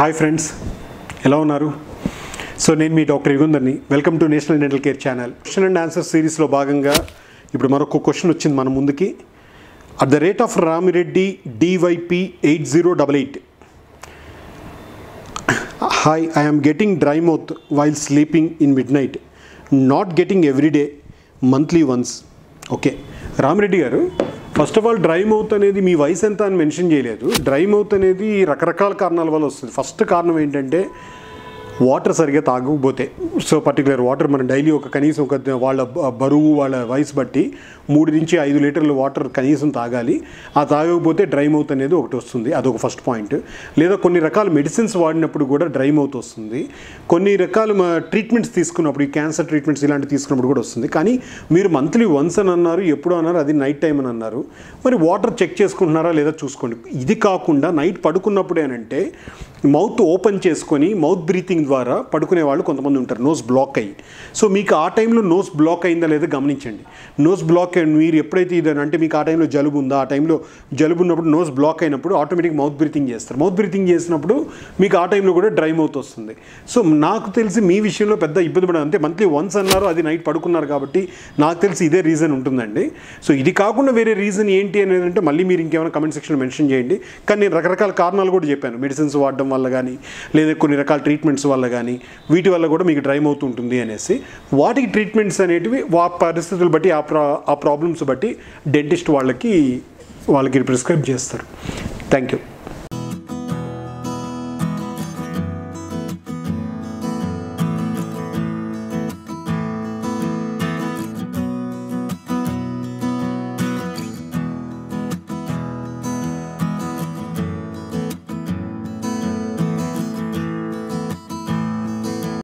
Hi friends ఎలా ఉన్నారు? So నేను మీ doctor యుగుందర్ని welcome to national dental care channel question and answer సిరీస్లో భాగంగా ఇప్పుడు మరొక క్వశ్చన్ వచ్చింది మన ముందుకి. At the rate of Ramireddy DYP eight zero double eight hi I getting dry mouth while sleeping in midnight not getting everyday monthly once okay Ramireddy garu first of all dry mouth అనేది మీ వయసు ఎంత అని mention చేయలేదు. Dry mouth అనేది రకరకాల కారణాల వల్ల వస్తుంది. ఫస్ట్ కారణం ఏంటంటే వాటర్ సరిగ్గా తాగకపోతే సో పర్టికులర్ వాటర్ మనం డైలీ ఒక కనీసం ఒక వాళ్ళ బరువు వాళ్ళ వయసు బట్టి మూడు నుంచి ఐదు లీటర్ల వాటర్ కనీసం తాగాలి. ఆ తాగకపోతే డ్రై మౌత్ అనేది ఒకటి వస్తుంది. అదొక ఫస్ట్ పాయింట్ లేదా కొన్ని రకాల మెడిసిన్స్ వాడినప్పుడు కూడా డ్రై మౌత్ వస్తుంది. కొన్ని రకాల ట్రీట్మెంట్స్ తీసుకున్నప్పుడు ఈ క్యాన్సర్ ట్రీట్మెంట్స్ ఇలాంటివి తీసుకున్నప్పుడు కూడా వస్తుంది. కానీ మీరు మంత్లీ వన్స్ అని అన్నారు ఎప్పుడు అన్నారు అది నైట్ టైం అని అన్నారు. మరి వాటర్ చెక్ చేసుకుంటున్నారా లేదా చూసుకోండి. ఇది కాకుండా నైట్ పడుకున్నప్పుడేనంటే మౌత్ ఓపెన్ చేసుకొని మౌత్ బ్రీతింగ్ ద్వారా పడుకునే వాళ్ళు కొంతమంది ఉంటారు నోస్ బ్లాక్ అయ్యి. సో మీకు ఆ టైంలో నోస్ బ్లాక్ అయిందా లేదా గమనించండి. నోస్ బ్లాక్ అయ్యి మీరు ఎప్పుడైతే ఇది అంటే మీకు ఆ టైంలో జలుబు ఉందా ఆ టైంలో జలుబు ఉన్నప్పుడు నోస్ బ్లాక్ అయినప్పుడు ఆటోమేటిక్ మౌత్ బ్రీతింగ్ చేస్తారు. మౌత్ బ్రీతింగ్ చేసినప్పుడు మీకు ఆ టైంలో కూడా డ్రై మౌత్ వస్తుంది. సో నాకు తెలిసి మీ విషయంలో పెద్ద ఇబ్బంది పడదు. అంటే మంత్లీ వన్స్ అన్నారు అది నైట్ పడుకున్నారు కాబట్టి నాకు తెలిసి ఇదే రీజన్ ఉంటుందండి. సో ఇది కాకుండా వేరే రీజన్ ఏంటి అనేది అంటే మళ్ళీ మీరు ఇంకేమైనా కమెంట్ సెక్షన్లో మెన్షన్ చేయండి. కానీ నేను రకరకాల కారణాలు కూడా చెప్పాను. మెడిసిన్స్ వాడడం వల్ల కానీ లేదా కొన్ని రకాల ట్రీట్మెంట్స్ వల్ల కానీ వీటి వల్ల కూడా మీకు డ్రైమ్ అవుతుంటుంది అనేసి వాటికి ట్రీట్మెంట్స్ అనేటివి వా పరిస్థితులు బట్టి ఆ ప్రా ఆ ప్రాబ్లమ్స్ బట్టి డెంటిస్ట్ వాళ్ళకి వాళ్ళకి ప్రిస్క్రైబ్ చేస్తారు. Thank you.